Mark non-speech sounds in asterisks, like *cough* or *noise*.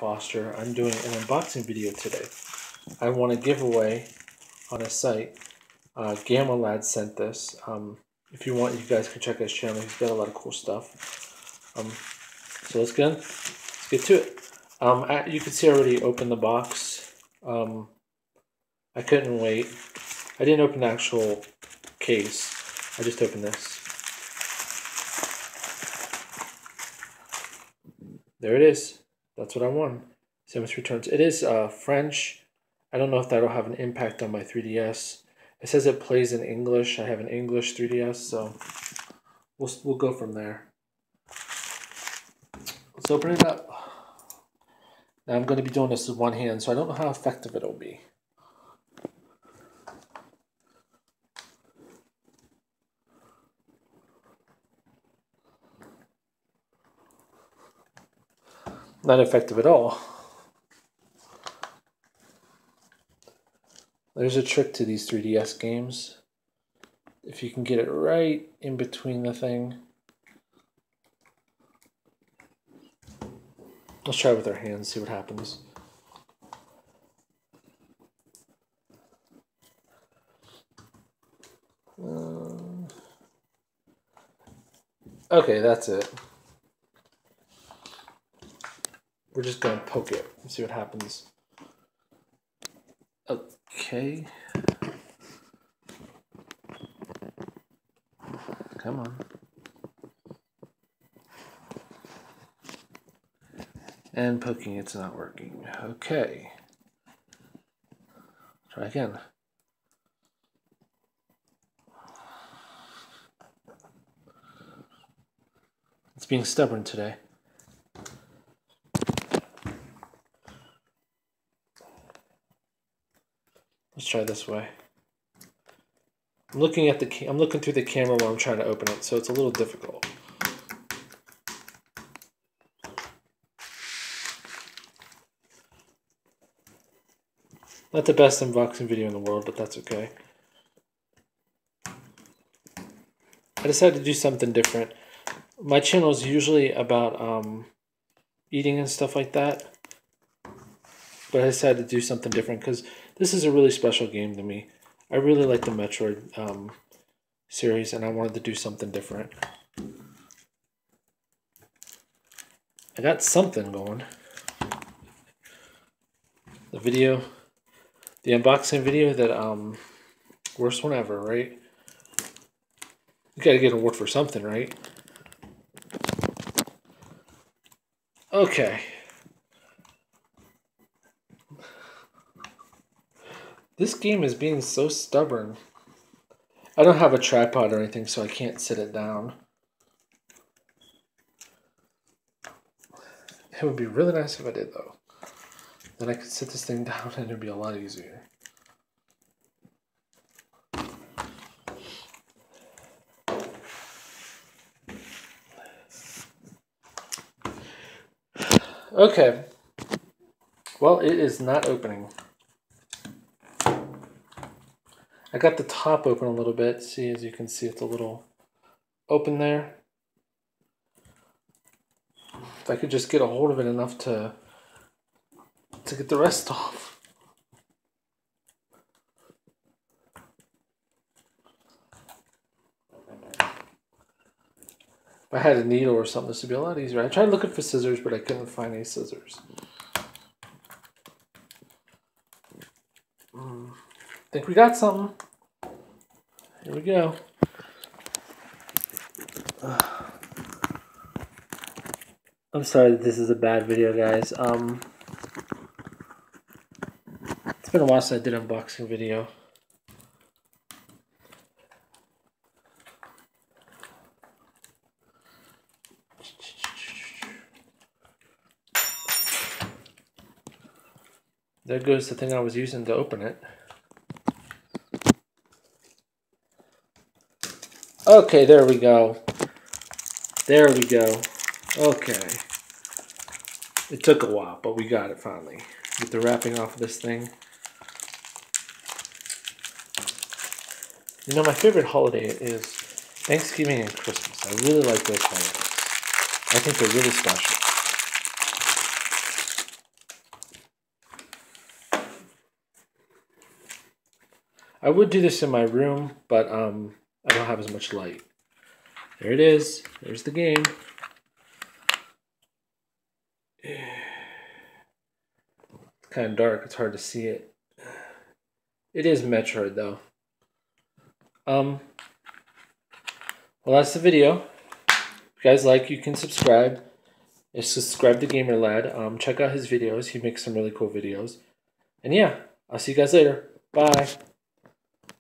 Foster. I'm doing an unboxing video today. I want to give away on a site. Uh, Gamma Lad sent this. Um, if you want, you guys can check his channel. He's got a lot of cool stuff. Um, so let's get let's get to it. Um, I, you can see I already opened the box. Um, I couldn't wait. I didn't open the actual case. I just opened this. There it is. That's what I want. Samus Returns. It is uh, French. I don't know if that'll have an impact on my 3DS. It says it plays in English. I have an English 3DS, so we'll, we'll go from there. Let's open it up. Now I'm going to be doing this with one hand, so I don't know how effective it'll be. Not effective at all. There's a trick to these 3DS games. If you can get it right in between the thing. Let's try it with our hands, see what happens. Uh, okay, that's it. We're just gonna poke it and see what happens. Okay. Come on. And poking it's not working. Okay. Try again. It's being stubborn today. Try this way. I'm looking at the I'm looking through the camera while I'm trying to open it, so it's a little difficult. Not the best unboxing video in the world, but that's okay. I decided to do something different. My channel is usually about um, eating and stuff like that. But I decided to do something different because this is a really special game to me. I really like the Metroid um, series, and I wanted to do something different. I got something going. The video, the unboxing video that, um, worst one ever, right? You gotta get an award for something, right? Okay. This game is being so stubborn. I don't have a tripod or anything, so I can't sit it down. It would be really nice if I did, though. Then I could sit this thing *laughs* down and it'd be a lot easier. *sighs* Okay. Well, it is not opening. I got the top open a little bit. See, as you can see, it's a little open there. If I could just get a hold of it enough to to get the rest *laughs* off. If I had a needle or something, this would be a lot easier. I tried looking for scissors, but I couldn't find any scissors. Think we got something. Here we go. *sighs* I'm sorry that this is a bad video, guys. Um, it's been a while since I did an unboxing video. There goes the thing I was using to open it. Okay, there we go. There we go. Okay. It took a while, but we got it finally. Get the wrapping off of this thing. You know, my favorite holiday is Thanksgiving and Christmas. I really like those holidays. I think they're really special. I would do this in my room, but um, I don't have as much light. There it is. There's the game. It's kind of dark. It's hard to see it. It is Metroid, though. Um, well, that's the video. If you guys like, you can subscribe. It's subscribe to Gamer Lad. Um, check out his videos. He makes some really cool videos. And yeah, I'll see you guys later. Bye.